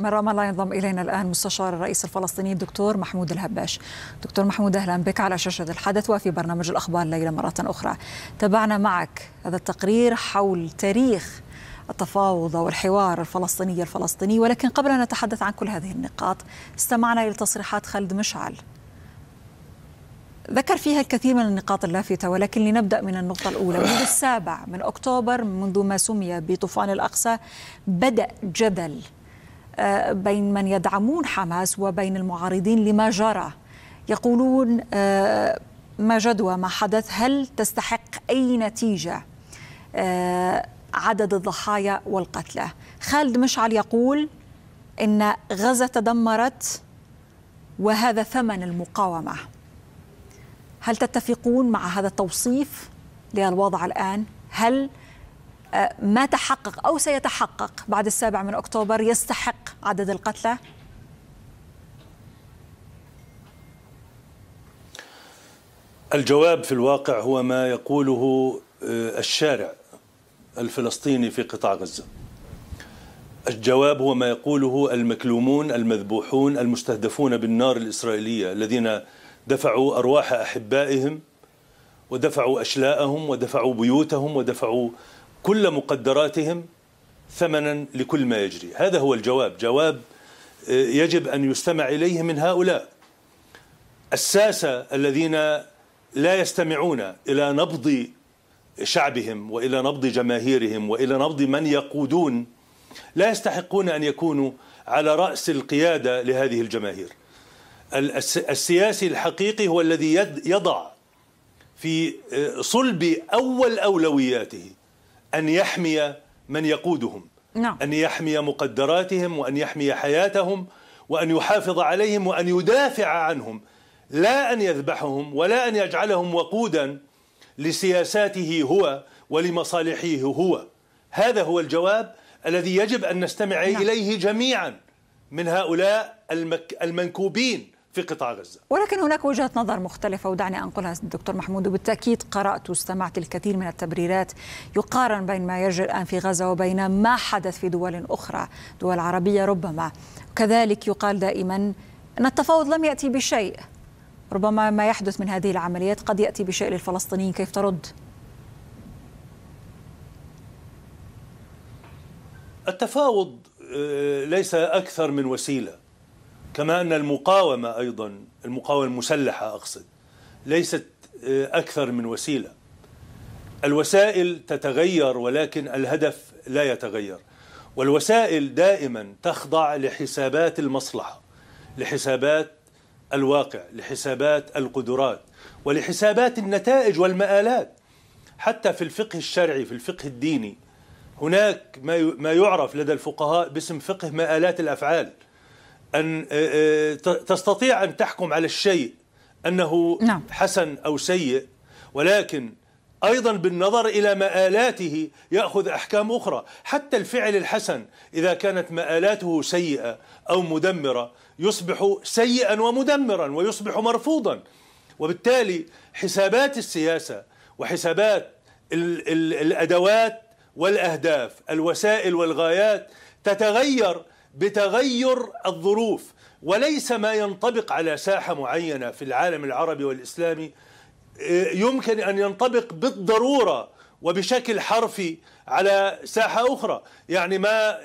رام الله ينضم إلينا الآن مستشار الرئيس الفلسطيني الدكتور محمود الهباش. دكتور محمود أهلا بك على شاشة الحدث وفي برنامج الأخبار الليلة مرة أخرى. تابعنا معك هذا التقرير حول تاريخ التفاوض والحوار الفلسطيني الفلسطيني ولكن قبل أن نتحدث عن كل هذه النقاط استمعنا إلى تصريحات خالد مشعل ذكر فيها الكثير من النقاط اللافتة ولكن لنبدأ من النقطة الأولى منذ السابع من أكتوبر منذ ما سمي بطوفان الأقصى بدأ جدل بين من يدعمون حماس وبين المعارضين لما جرى. يقولون آه، ما جدوى ما حدث هل تستحق أي نتيجة؟ آه، عدد الضحايا والقتلى. خالد مشعل يقول إن غزة تدمرت وهذا ثمن المقاومة. هل تتفقون مع هذا التوصيف للوضع الآن؟ هل ما تحقق أو سيتحقق بعد السابع من أكتوبر يستحق عدد القتلى؟ الجواب في الواقع هو ما يقوله الشارع الفلسطيني في قطاع غزة الجواب هو ما يقوله المكلومون المذبوحون المستهدفون بالنار الإسرائيلية الذين دفعوا أرواح أحبائهم ودفعوا أشلاءهم ودفعوا بيوتهم ودفعوا كل مقدراتهم ثمنا لكل ما يجري. هذا هو الجواب. جواب يجب أن يستمع إليه من هؤلاء. الساسة الذين لا يستمعون إلى نبض شعبهم وإلى نبض جماهيرهم وإلى نبض من يقودون لا يستحقون أن يكونوا على رأس القيادة لهذه الجماهير. السياسي الحقيقي هو الذي يضع في صلب أول أولوياته أن يحمي من يقودهم نعم. أن يحمي مقدراتهم وأن يحمي حياتهم وأن يحافظ عليهم وأن يدافع عنهم لا أن يذبحهم ولا أن يجعلهم وقودا لسياساته هو ولمصالحه هو هذا هو الجواب الذي يجب أن نستمع نعم. إليه جميعا من هؤلاء المك المنكوبين في قطاع غزة. ولكن هناك وجهة نظر مختلفة ودعني انقلها دكتور محمود وبالتأكيد قرأت واستمعت الكثير من التبريرات يقارن بين ما يجري الآن في غزة وبين ما حدث في دول أخرى، دول عربية ربما. كذلك يقال دائما أن التفاوض لم يأتي بشيء. ربما ما يحدث من هذه العمليات قد يأتي بشيء للفلسطينيين كيف ترد؟ التفاوض ليس أكثر من وسيلة كما أن المقاومة أيضا المقاومة المسلحة أقصد ليست أكثر من وسيلة. الوسائل تتغير ولكن الهدف لا يتغير. والوسائل دائما تخضع لحسابات المصلحة لحسابات الواقع لحسابات القدرات ولحسابات النتائج والمآلات. حتى في الفقه الشرعي في الفقه الديني هناك ما يعرف لدى الفقهاء باسم فقه مآلات الأفعال. أن تستطيع أن تحكم على الشيء أنه نعم. حسن أو سيء ولكن أيضا بالنظر إلى مآلاته يأخذ أحكام أخرى حتى الفعل الحسن إذا كانت مآلاته سيئة أو مدمرة يصبح سيئا ومدمرا ويصبح مرفوضا وبالتالي حسابات السياسة وحسابات ال ال الأدوات والأهداف الوسائل والغايات تتغير بتغير الظروف وليس ما ينطبق على ساحة معينة في العالم العربي والإسلامي. يمكن أن ينطبق بالضرورة وبشكل حرفي على ساحة أخرى. يعني ما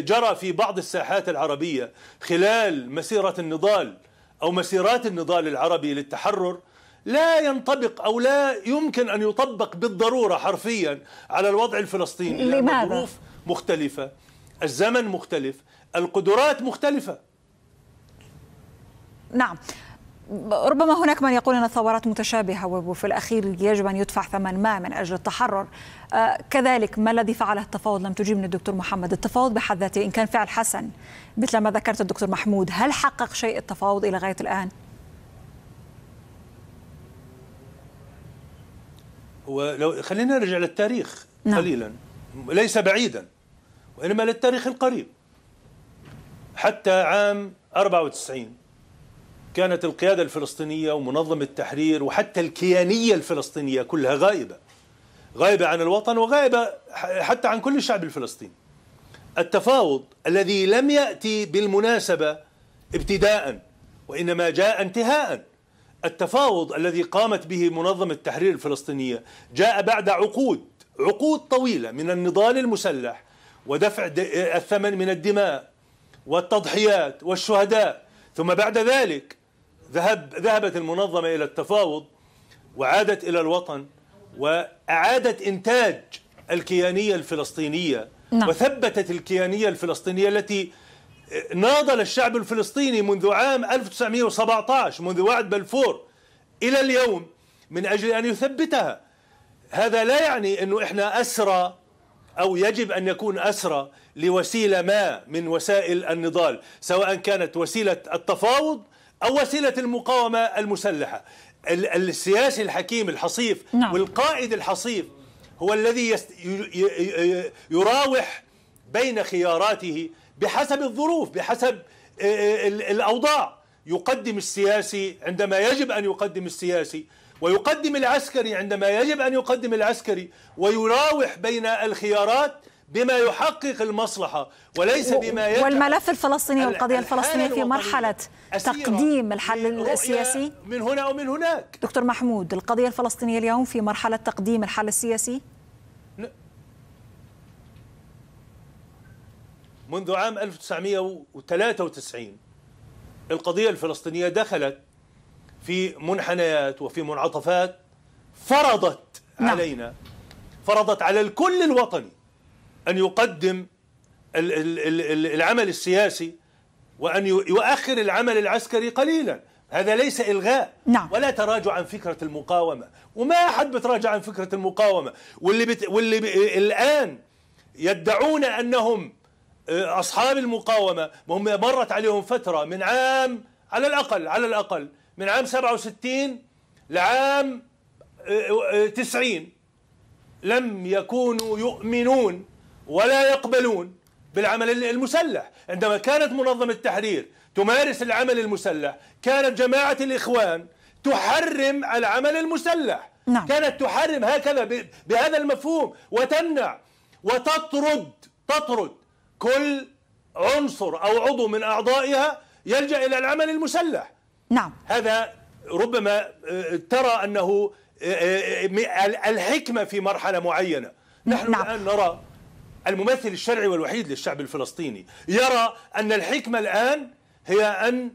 جرى في بعض الساحات العربية خلال مسيرة النضال أو مسيرات النضال العربي للتحرر لا ينطبق أو لا يمكن أن يطبق بالضرورة حرفيا على الوضع الفلسطيني. لماذا؟ الظروف مختلفة. الزمن مختلف القدرات مختلفة. نعم. ربما هناك من يقول إن الثورات متشابهة وفي الأخير يجب أن يدفع ثمن ما من أجل التحرر. آه كذلك ما الذي فعله التفاوض؟ لم تجيبني الدكتور محمد. التفاوض بحد ذاته إن كان فعل حسن مثل ما ذكرت الدكتور محمود هل حقق شيء التفاوض إلى غاية الآن؟ ولو خلينا نرجع للتاريخ نعم. قليلا ليس بعيدا. وإنما للتاريخ القريب. حتى عام 94 كانت القيادة الفلسطينية ومنظمة التحرير وحتى الكيانية الفلسطينية كلها غائبة. غائبة عن الوطن وغائبة حتى عن كل الشعب الفلسطيني. التفاوض الذي لم يأتي بالمناسبة ابتداء وإنما جاء انتهاء. التفاوض الذي قامت به منظمة التحرير الفلسطينية جاء بعد عقود عقود طويلة من النضال المسلح ودفع الثمن من الدماء والتضحيات والشهداء ثم بعد ذلك ذهب ذهبت المنظمة إلى التفاوض وعادت إلى الوطن وأعادت إنتاج الكيانية الفلسطينية نعم. وثبتت الكيانية الفلسطينية التي ناضل الشعب الفلسطيني منذ عام 1917 منذ وعد بلفور إلى اليوم من أجل أن يثبتها هذا لا يعني أنه إحنا أسرى أو يجب أن يكون أسرى لوسيلة ما من وسائل النضال سواء كانت وسيلة التفاوض أو وسيلة المقاومة المسلحة السياسي الحكيم الحصيف نعم. والقائد الحصيف هو الذي. يراوح بين خياراته بحسب الظروف بحسب الأوضاع يقدم السياسي عندما يجب أن يقدم السياسي ويقدم العسكري عندما يجب أن يقدم العسكري ويراوح بين الخيارات بما يحقق المصلحة وليس بما يجعل والملف الفلسطيني والقضية الفلسطينية في مرحلة تقديم الحل السياسي. من هنا ومن هناك. دكتور محمود القضية الفلسطينية اليوم في مرحلة تقديم الحل السياسي؟ منذ عام 1993 القضية الفلسطينية دخلت في منحنيات وفي منعطفات فرضت نعم. علينا فرضت على الكل الوطني أن يقدم العمل السياسي وأن يؤخر العمل العسكري قليلا هذا ليس إلغاء نعم. ولا تراجع عن فكرة المقاومة وما أحد بتراجع عن فكرة المقاومة واللي, بت... واللي ب... الآن يدعون أنهم آه، أصحاب المقاومة هم مرت عليهم فترة من عام على الأقل على الأقل من عام 67 لعام 90 آه، آه، لم يكونوا يؤمنون ولا يقبلون بالعمل المسلح. عندما كانت منظمة التحرير تمارس العمل المسلح كانت جماعة الإخوان تحرم العمل المسلح. نعم. كانت تحرم هكذا بهذا المفهوم وتمنع وتطرد تطرد كل عنصر أو عضو من أعضائها يلجأ إلى العمل المسلح. نعم هذا ربما آه، ترى أنه آه، آه، الحكمة في مرحلة معينة نحن نعم. الآن نرى الممثل الشرعي والوحيد للشعب الفلسطيني يرى أن الحكمة الآن هي أن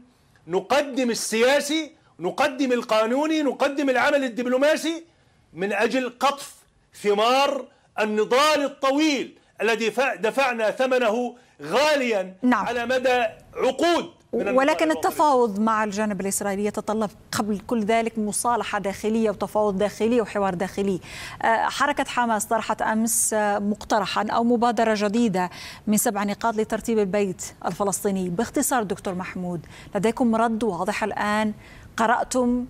نقدم السياسي نقدم القانوني نقدم العمل الدبلوماسي من أجل قطف ثمار النضال الطويل الذي دفعنا ثمنه غاليا نعم. على مدى عقود ولكن التفاوض مع الجانب الإسرائيلي يتطلب قبل كل ذلك مصالحة داخلية وتفاوض داخلي وحوار داخلي. آه، حركة حماس طرحت أمس آه، مقترحا أو مبادرة جديدة من سبع نقاط لترتيب البيت الفلسطيني. باختصار دكتور محمود لديكم رد واضح الآن؟ قرأتم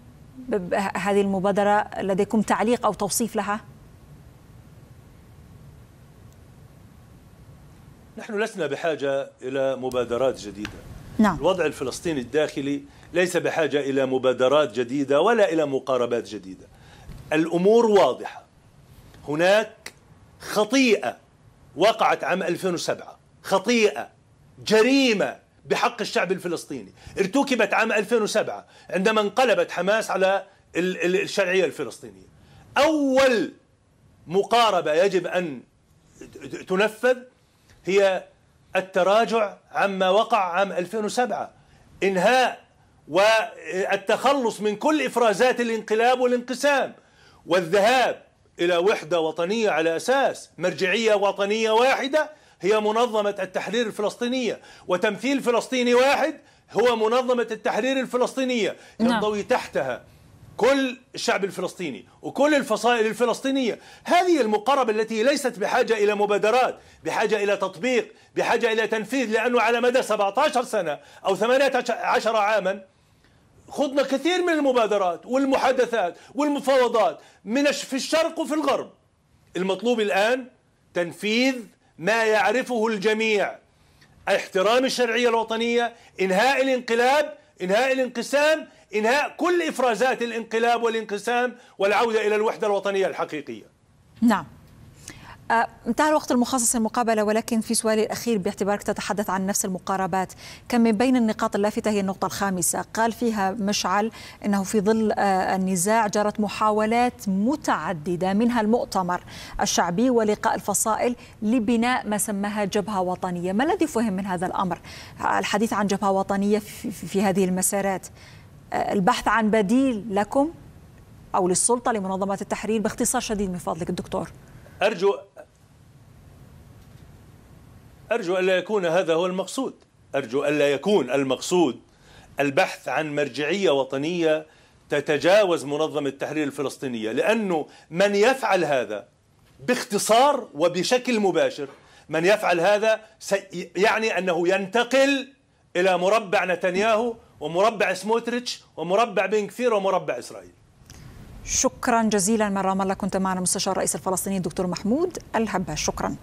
هذه المبادرة؟ لديكم تعليق أو توصيف لها؟ نحن لسنا بحاجة إلى مبادرات جديدة. نعم. الوضع الفلسطيني الداخلي ليس بحاجة إلى مبادرات جديدة ولا إلى مقاربات جديدة. الأمور واضحة. هناك خطيئة وقعت عام 2007 خطيئة جريمة بحق الشعب الفلسطيني. ارتكبت عام 2007 عندما انقلبت حماس على الشرعية الفلسطينية. أول مقاربة يجب أن تنفذ هي التراجع عما وقع عام 2007 إنهاء والتخلص من كل إفرازات الانقلاب والانقسام والذهاب إلى وحدة وطنية على أساس مرجعية وطنية واحدة هي منظمة التحرير الفلسطينية وتمثيل فلسطيني واحد هو منظمة التحرير الفلسطينية نعم. ينضوي تحتها كل الشعب الفلسطيني وكل الفصائل الفلسطينية. هذه المقاربة التي ليست بحاجة إلى مبادرات بحاجة إلى تطبيق بحاجة إلى تنفيذ لأنه على مدى 17 سنة أو 18 عاما خضنا كثير من المبادرات والمحادثات والمفاوضات من في الشرق وفي الغرب. المطلوب الآن تنفيذ ما يعرفه الجميع. احترام الشرعية الوطنية إنهاء الانقلاب إنهاء الانقسام إنهاء كل إفرازات الانقلاب والانقسام والعودة إلى الوحدة الوطنية الحقيقية. نعم. آه، انتهى الوقت المخصص للمقابلة ولكن في سؤالي الأخير باعتبارك تتحدث عن نفس المقاربات. كم من بين النقاط اللافتة هي النقطة الخامسة؟ قال فيها مشعل أنه في ظل آه، النزاع جرت محاولات متعددة منها المؤتمر الشعبي ولقاء الفصائل لبناء ما سماها جبهة وطنية. ما الذي فهم من هذا الأمر؟ الحديث عن جبهة وطنية في, هذه المسارات. البحث عن بديل لكم أو للسلطة لمنظمة التحرير باختصار شديد من فضلك الدكتور. أرجو أرجو ألا يكون هذا هو المقصود. أرجو ألا يكون المقصود البحث عن مرجعية وطنية تتجاوز منظمة التحرير الفلسطينية لأنه من يفعل هذا باختصار وبشكل مباشر من يفعل هذا يعني أنه ينتقل إلى مربع نتنياهو ومربع سموتريتش ومربع بن كثير ومربع إسرائيل. شكرا جزيلا من رام الله كنت معنا مستشار الرئيس الفلسطيني الدكتور محمود الهباش شكرا.